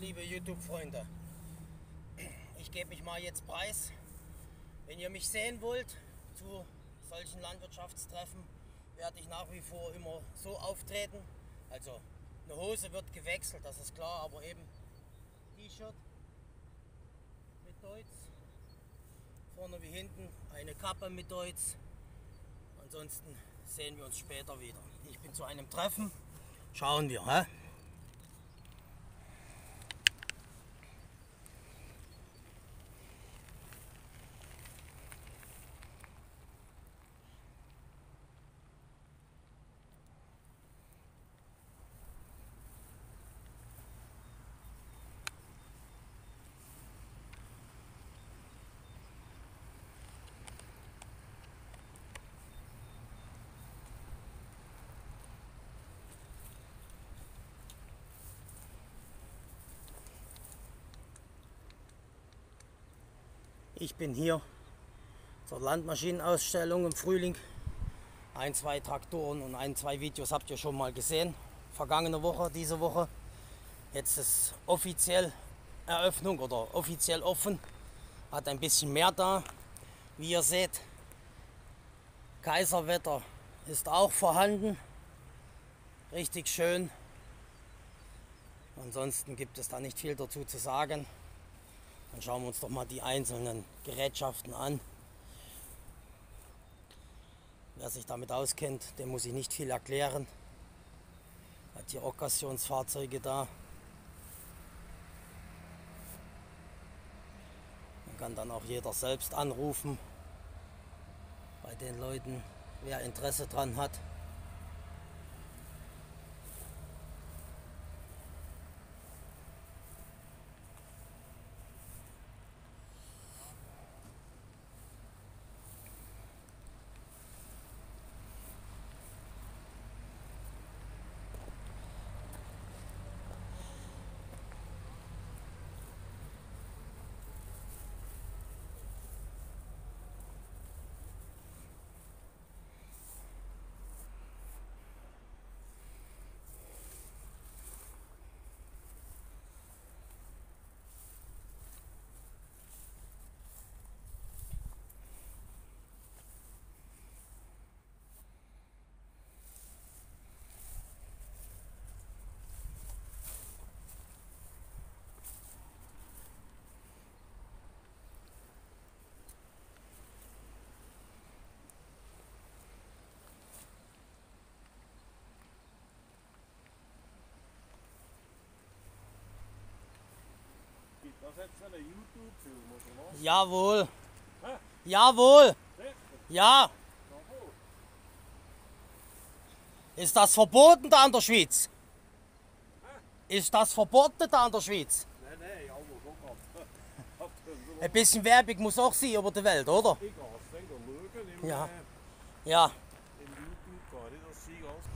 Liebe YouTube-Freunde. Ich gebe mich mal jetzt preis. Wenn ihr mich sehen wollt zu solchen Landwirtschaftstreffen, werde ich nach wie vor immer so auftreten. Also eine Hose wird gewechselt, das ist klar, aber eben T-Shirt mit Deutsch, vorne wie hinten eine Kappe mit Deutsch. Ansonsten sehen wir uns später wieder. Ich bin zu einem Treffen. Schauen wir. Hä? Ich bin hier zur Landmaschinenausstellung im Frühling. Ein, zwei Traktoren und ein, zwei Videos habt ihr schon mal gesehen. Vergangene Woche, diese Woche. Jetzt ist offiziell Eröffnung oder offiziell offen. Hat ein bisschen mehr da. Wie ihr seht, Kaiserwetter ist auch vorhanden. Richtig schön. Ansonsten gibt es da nicht viel dazu zu sagen. Dann schauen wir uns doch mal die einzelnen Gerätschaften an. Wer sich damit auskennt, dem muss ich nicht viel erklären. Hat hier Okkasionsfahrzeuge da. Man kann dann auch jeder selbst anrufen bei den Leuten, wer Interesse dran hat. Das jetzt einen YouTube-Film oder was? Jawohl. Hä? Jawohl. Sicher? Ja. Jawohl. Ist das verboten da in der Schweiz? Ist das verboten da in der Schweiz? Nein, nein, jawohl, schon. Ein bisschen Werbung muss auch sein über die Welt, oder? Ich gehe es schauen Ja. Ja. im YouTube, kann ich das sein ganz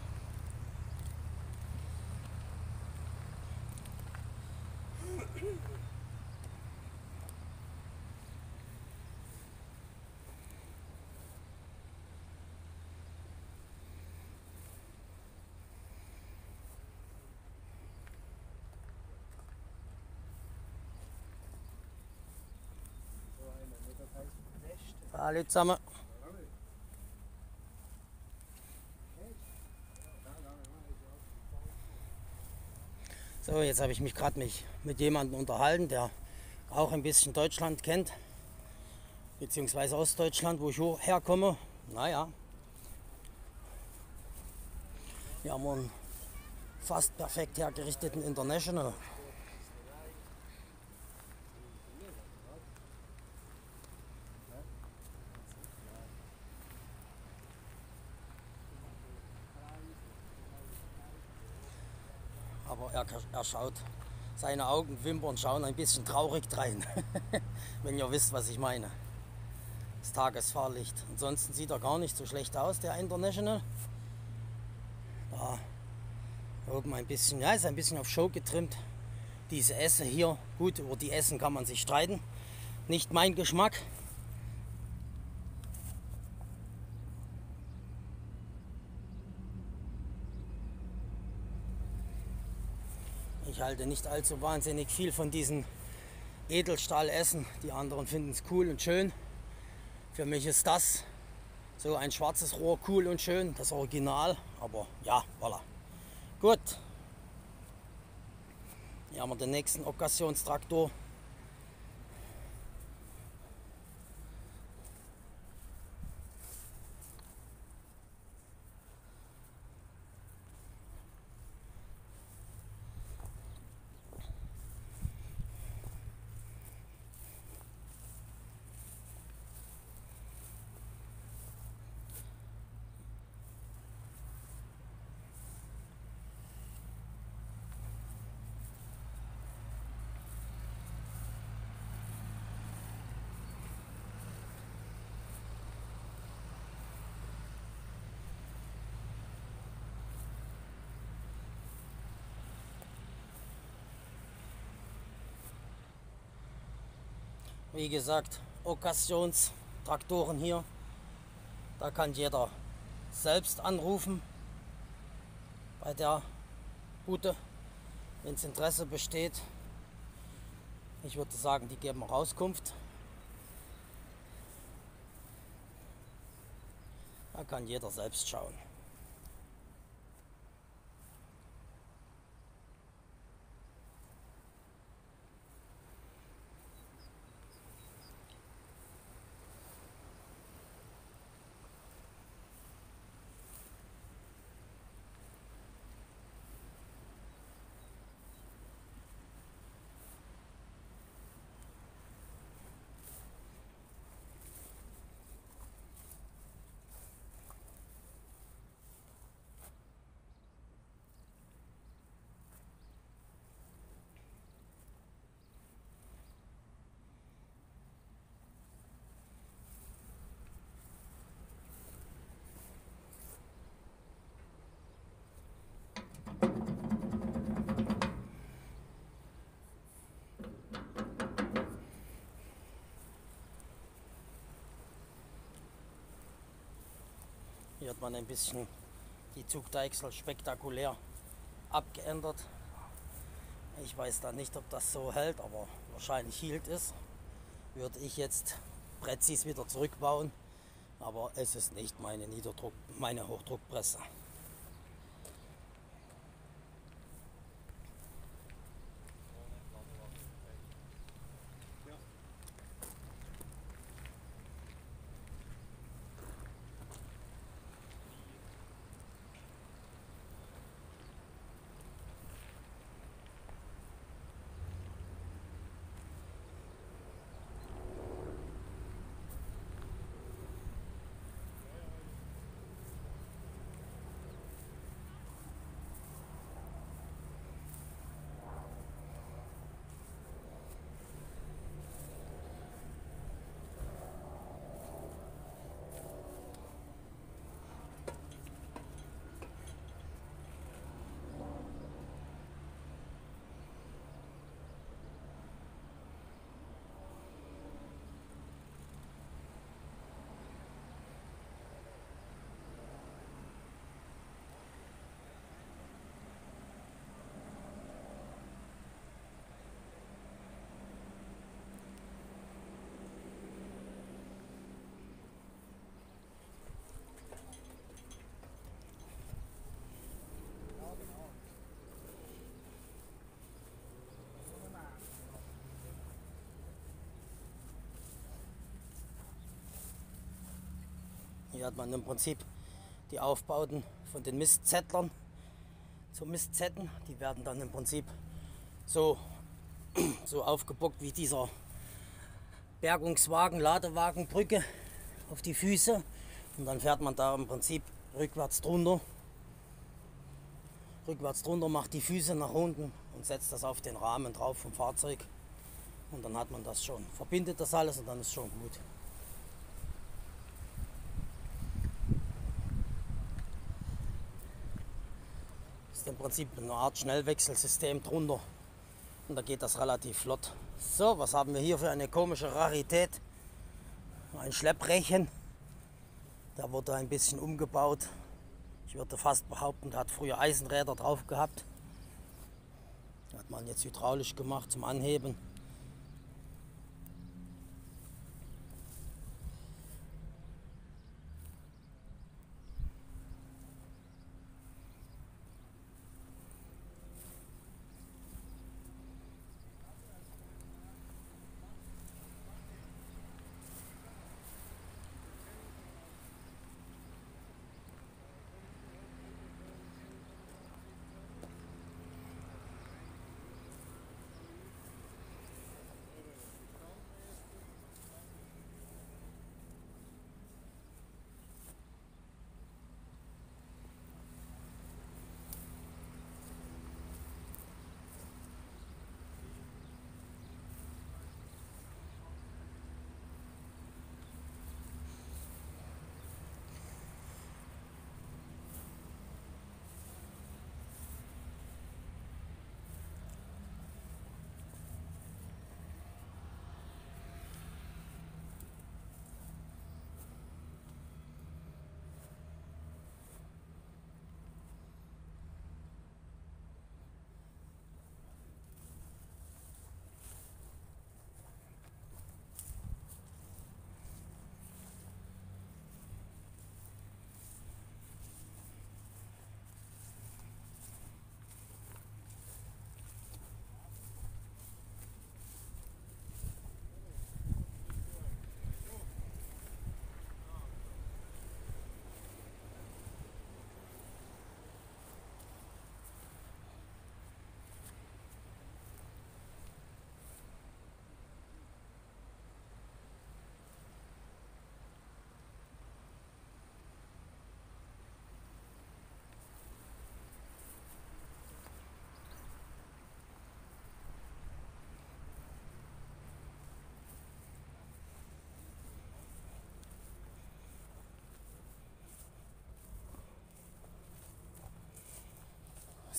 Alle zusammen. So, jetzt habe ich mich gerade mit jemandem unterhalten, der auch ein bisschen Deutschland kennt, beziehungsweise Ostdeutschland, wo ich herkomme. Naja, wir haben einen fast perfekt hergerichteten International. Aber schaut, seine Augenwimpern schauen ein bisschen traurig rein, wenn ihr wisst, was ich meine. Das Tagesfahrlicht. Ansonsten sieht er gar nicht so schlecht aus, der International. Da oben ein bisschen, ja, ist ein bisschen auf Show getrimmt. Diese Esse hier, gut, über die Essen kann man sich streiten. Nicht mein Geschmack. Ich halte nicht allzu wahnsinnig viel von diesen Edelstahlessen. Die anderen finden es cool und schön. Für mich ist das so ein schwarzes Rohr cool und schön, das Original. Aber ja, voilà. Gut. Hier haben wir den nächsten Occasionstraktor. Wie gesagt, Occasionstraktoren hier. Da kann jeder selbst anrufen bei der Bude, wenn es Interesse besteht. Ich würde sagen, die geben Auskunft. Da kann jeder selbst schauen. Hier hat man ein bisschen die Zugdeichsel spektakulär abgeändert. Ich weiß da nicht, ob das so hält, aber wahrscheinlich hielt es. Würde ich jetzt präzis wieder zurückbauen, aber es ist nicht meine Niederdruck, meine Hochdruckpresse. Hier hat man im Prinzip die Aufbauten von den Mistzettlern zu Mistzetten. Die werden dann im Prinzip so, so aufgebockt wie dieser Bergungswagen, Ladewagenbrücke auf die Füße. Und dann fährt man da im Prinzip rückwärts drunter. Rückwärts drunter macht die Füße nach unten und setzt das auf den Rahmen drauf vom Fahrzeug. Und dann hat man das schon. Verbindet das alles und dann ist schon gut. Ist im Prinzip eine Art Schnellwechselsystem drunter. Und da geht das relativ flott. So, was haben wir hier für eine komische Rarität? Ein Schlepprechen. Der wurde ein bisschen umgebaut. Ich würde fast behaupten, der hat früher Eisenräder drauf gehabt. Hat man jetzt hydraulisch gemacht zum Anheben.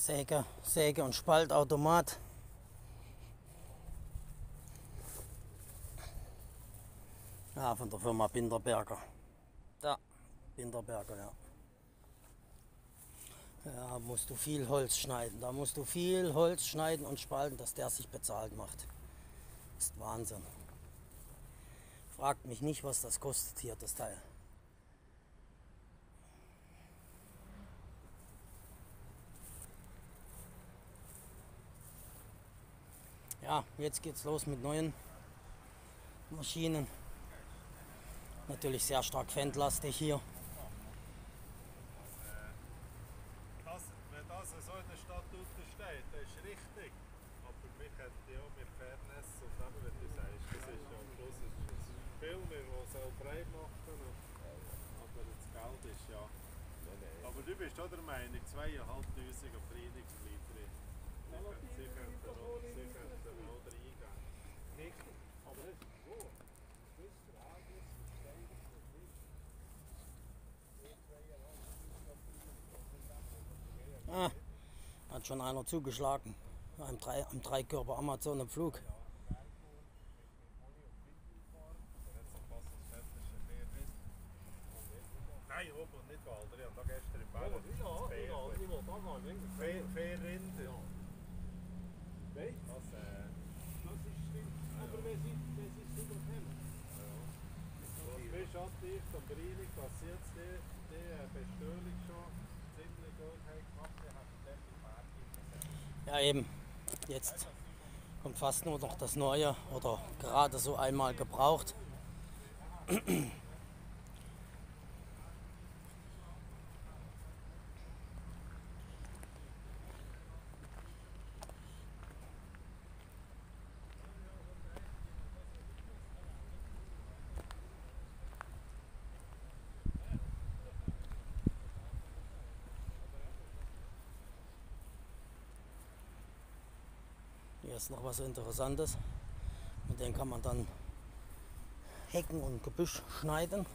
Säge, Säge und Spaltautomat. Ja, von der Firma Binderberger. Da, Binderberger, ja. Ja, musst du viel Holz schneiden. Da musst du viel Holz schneiden und spalten, dass der sich bezahlt macht. Ist Wahnsinn. Fragt mich nicht, was das kostet hier, das Teil. ja, jetzt geht's los mit neuen Maschinen. Natürlich sehr stark fendlastig hier. Das, wenn das in so einem Statut steht, das ist richtig. Aber mich hätten ja mehr Fairness und eben, wenn du sagst, das ist ja am Schluss ein Film, der soll frei machen aber das Geld ist ja... Aber du bist auch der Meinung, 2'500 auf schon einer zugeschlagen. Am, am Dreikörper Amazon im Flug. Nein, oben und nicht Walder. Ich habe da gestern im Bär Fair, fair Rinder. Weißt Das, äh, Das ist stimmt. Aber wenn sie, wenn sie es nicht kennen. was bist du dicht am Breinig, dass sie jetzt die, die äh, Bestellung schon ziemlich gut haben gemacht haben, hast du dort im Berg gesehen. Ja eben, jetzt kommt fast nur noch das Neue oder gerade so einmal gebraucht. Ist noch was Interessantes. Mit dem kann man dann Hecken und Gebüsch schneiden.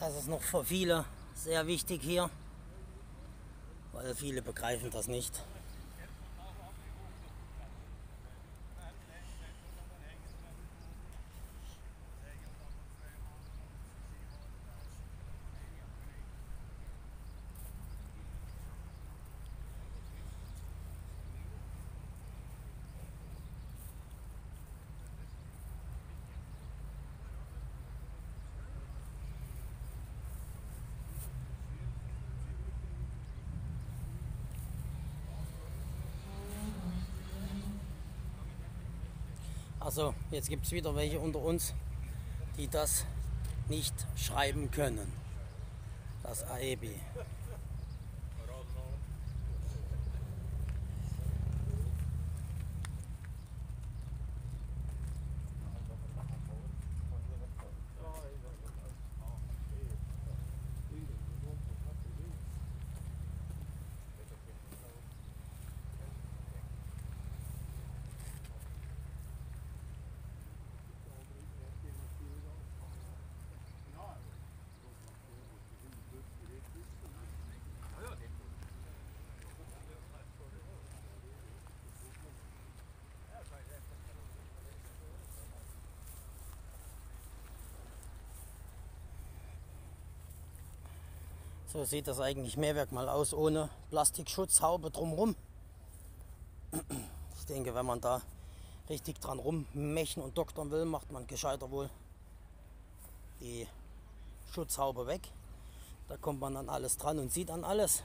Das ist noch für viele sehr wichtig hier, weil viele begreifen das nicht. Also jetzt gibt es wieder welche unter uns, die das nicht schreiben können. Das AEBI. So sieht das eigentlich Mehrwerk mal aus, ohne Plastikschutzhaube drumherum. Ich denke, wenn man da richtig dran rummechen und doktern will, macht man gescheiter wohl die Schutzhaube weg. Da kommt man an alles dran und sieht an alles.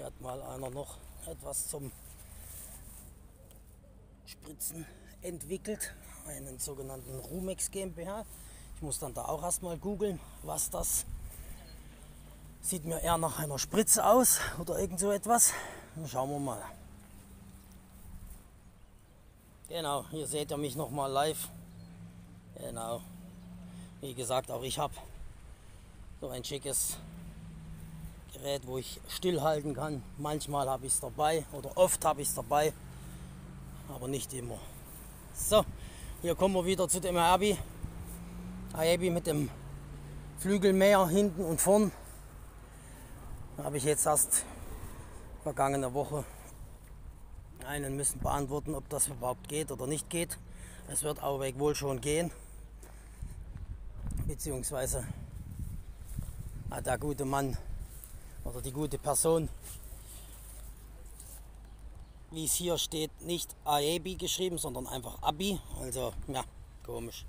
Hier hat mal einer noch etwas zum Spritzen entwickelt, einen sogenannten Rumex GmbH. Ich muss dann da auch erstmal googeln, was das sieht mir eher nach einer Spritze aus oder irgend so etwas. Dann schauen wir mal. Genau, hier seht ihr mich noch mal live. Genau. Wie gesagt, auch ich habe so ein schickes Gerät, wo ich stillhalten kann. Manchmal habe ich es dabei oder oft habe ich es dabei, aber nicht immer. So, hier kommen wir wieder zu dem Abi. Ayabi mit dem Flügelmäher hinten und vorn. Habe ich jetzt erst vergangene Woche einen müssen beantworten, ob das überhaupt geht oder nicht geht. Es wird auch wohl schon gehen. Beziehungsweise hat der gute Mann oder die gute Person, wie es hier steht, nicht AEBI geschrieben, sondern einfach ABI. Also ja, komisch.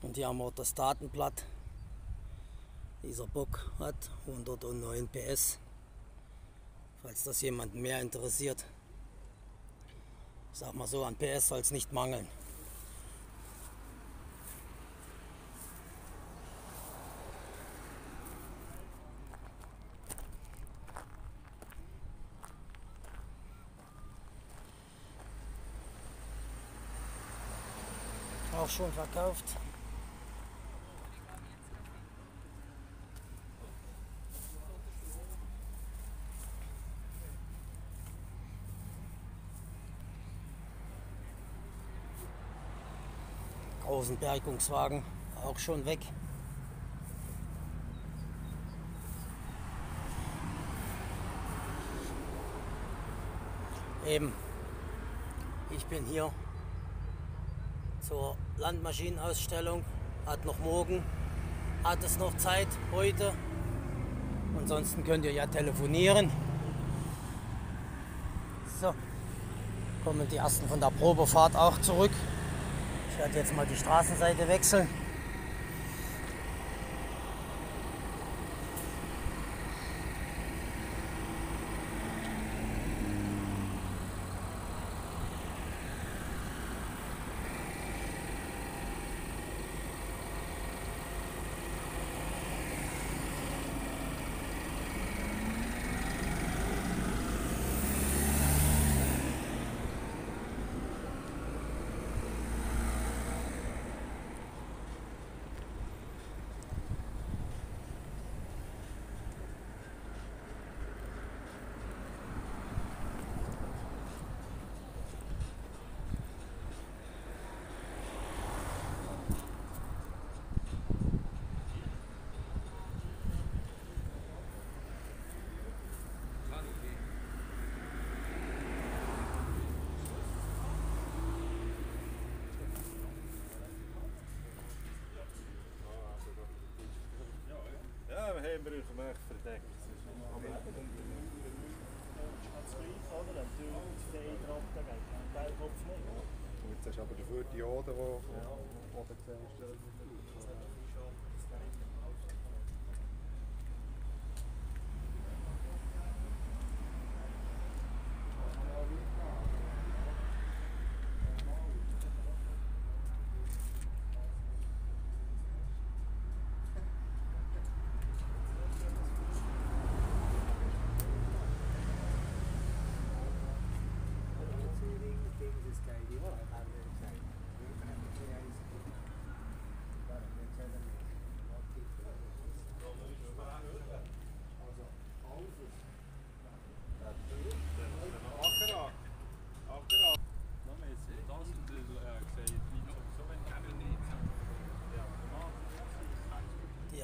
Und hier haben wir das Datenblatt. Dieser Bock hat 109 PS. Falls das jemanden mehr interessiert. Sag mal so, an PS soll es nicht mangeln. Schon verkauft. Großen Bergungswagen auch schon weg. Eben, ich bin hier zur Landmaschinenausstellung. Hat noch morgen, hat es noch Zeit, heute. Ansonsten könnt ihr ja telefonieren. So, kommen die ersten von der Probefahrt auch zurück. Ich werde jetzt mal die Straßenseite wechseln. Haben wir echt verdeckt. Das gleich, oder? Wenn du die Eintracht gehst, dann es nicht. Jetzt hast du aber dafür die Diode, die du siehst. Akkurat.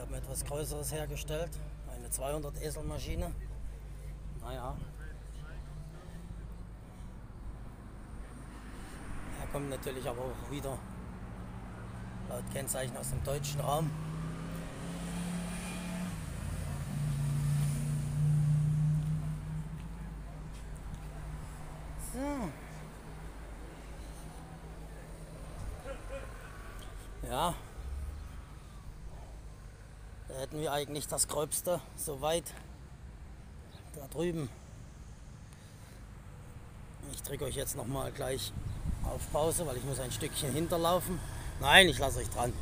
Haben etwas Größeres hergestellt. Eine 200 Eselmaschine. Naja. Er kommt natürlich aber auch wieder laut Kennzeichen aus dem deutschen Raum. So. Ja, da hätten wir eigentlich das Gröbste soweit da drüben. Ich drücke euch jetzt noch mal gleich auf Pause, weil ich muss ein Stückchen hinterlaufen. Nein, ich lasse euch dran.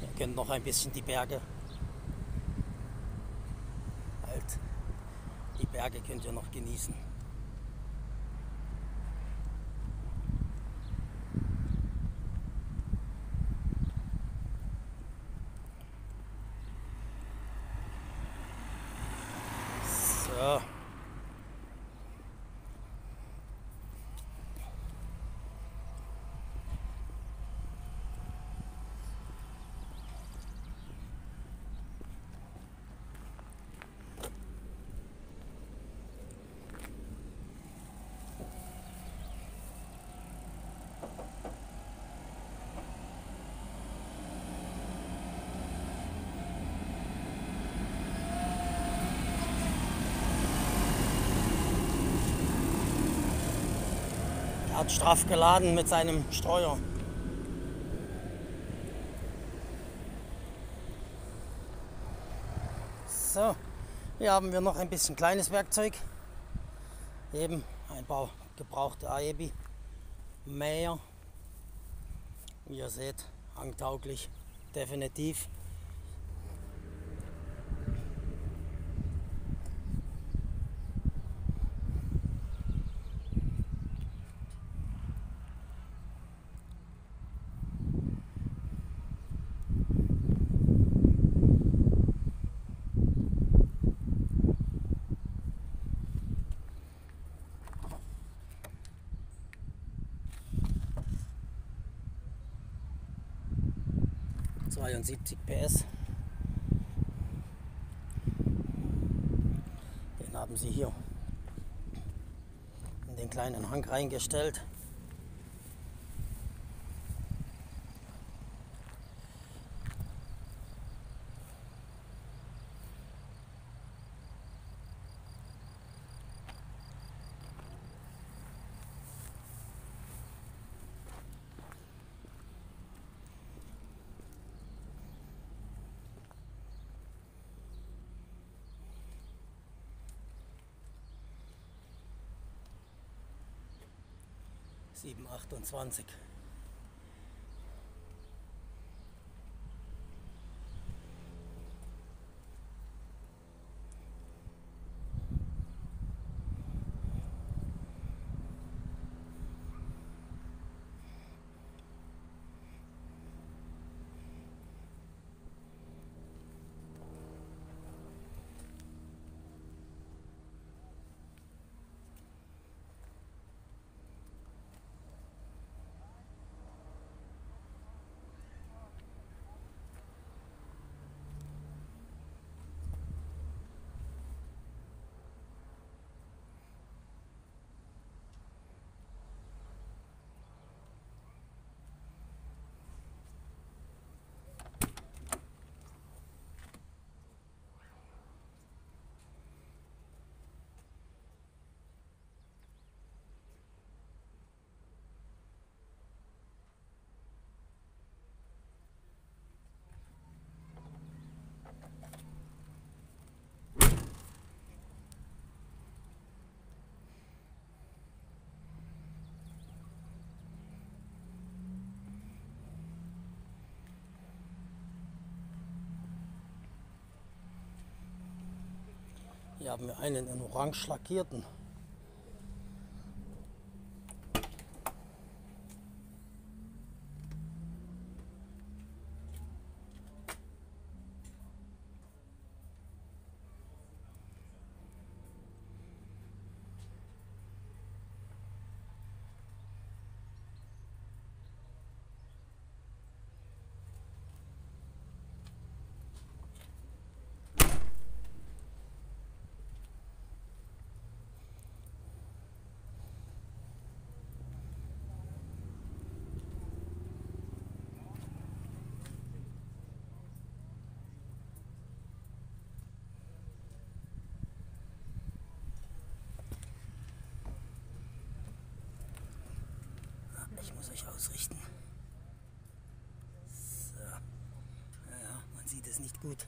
Ihr könnt noch ein bisschen die Berge. Halt, die Berge könnt ihr noch genießen. So. Er hat straff geladen mit seinem Streuer. So, hier haben wir noch ein bisschen kleines Werkzeug. Eben ein paar gebrauchte Aebi. Mäher. Wie ihr seht, hangtauglich, definitiv. Zweiundsiebzig PS. Den haben sie hier in den kleinen Hang reingestellt. 728. Hier haben wir einen in orange lackierten. Ich muss euch ausrichten. So. Ja, man sieht es nicht gut.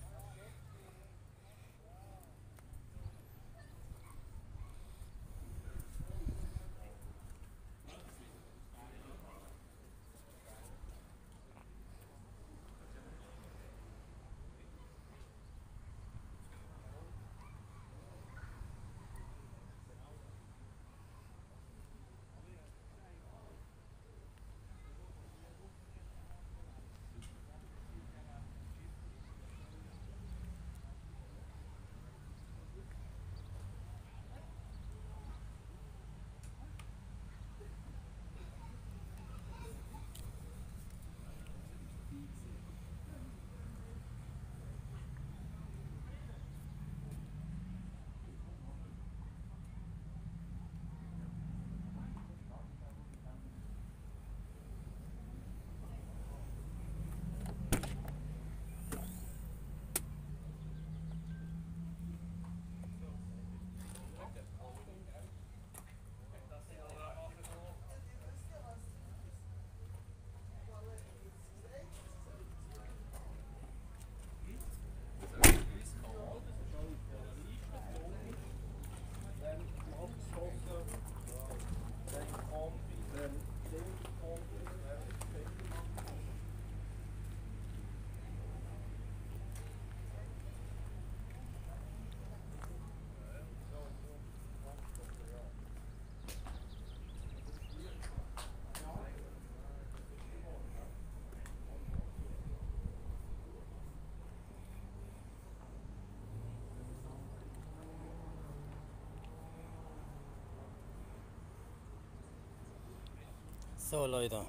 So Leute.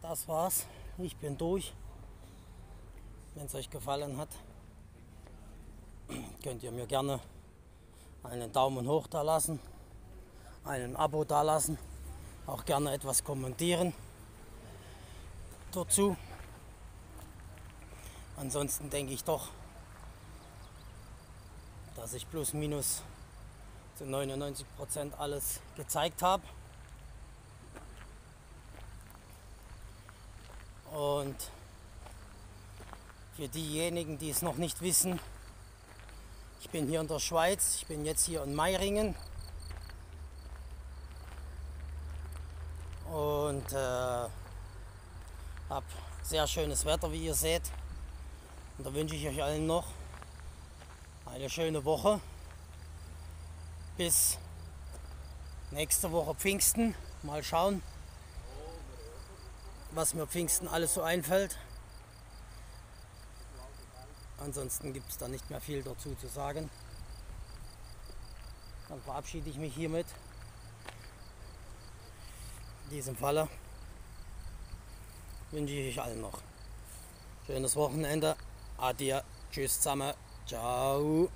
Das war's. Ich bin durch. Wenn es euch gefallen hat, könnt ihr mir gerne einen Daumen hoch da lassen, einen Abo da lassen, auch gerne etwas kommentieren dazu. Ansonsten denke ich doch, dass ich plus minus zu 99 Prozent alles gezeigt habe. Und für diejenigen, die es noch nicht wissen, ich bin hier in der Schweiz, ich bin jetzt hier in Meiringen. und äh, habe sehr schönes Wetter, wie ihr seht. Und da wünsche ich euch allen noch eine schöne Woche. Bis nächste Woche Pfingsten. Mal schauen, was mir Pfingsten alles so einfällt. Ansonsten gibt es da nicht mehr viel dazu zu sagen. Dann verabschiede ich mich hiermit. In diesem Falle wünsche ich euch allen noch schönes Wochenende. Adieu. Tschüss zusammen. Ciao.